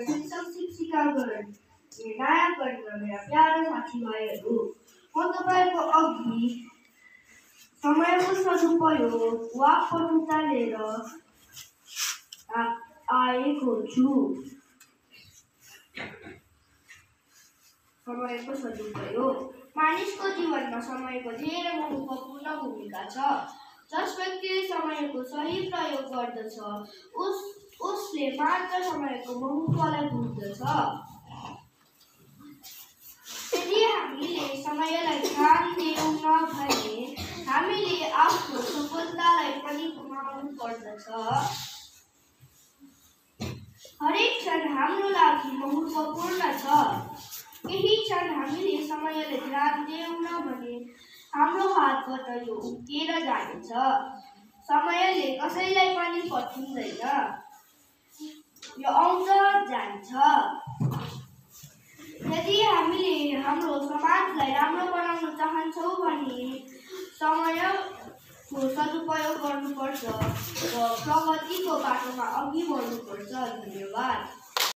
शिक्षक शिक्षिकागण नायकगण र मेरा प्यारा साथीभाइहरू म तपाईँको अघि समयको सदुपयोग वा पटुता लिएर आएको छु समयको सदुपयोग मानिसको जीवनमा समयको धेरै महत्त्वपूर्ण भूमिका छ जस व्यक्तिले समयको सही प्रयोग गर्दछ। उस उसले मात्र समयको महत्त्वलाई बुझ्दछ। यदि हामीले समयलाई ध्यान दिएनौँ भने हामीले आफ्नो सफलतालाई पनि गुमाउनु पर्दछ। हरेक क्षण हाम्रो लागि महत्त्वपूर्ण छ। केही क्षण हामीले समयलाई ध्यान दिएनौँ भने हाम्रो हातबाट यो उक्किएर जानेछ। समयले कसैलाई पनि पर्खिँदैन यो आउँछ जान्छ। यदि हामीले हाम्रो समाजलाई राम्रो बनाउन चाहन्छौँ भने समयको सदुपयोग गर्नुपर्छ र प्रगतिको बाटोमा अघि बढ्नुपर्छ। धन्यवाद।